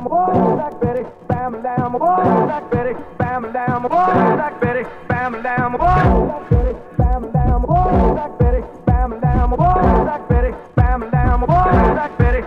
lamb, oh, black Betty, bam lamb, oh, black Betty, bam lamb, oh, black Betty, bam lamb, oh, black Betty, bam lamb, oh, black Betty, bam lamb, oh, black Betty, bam lamb, oh, black Betty.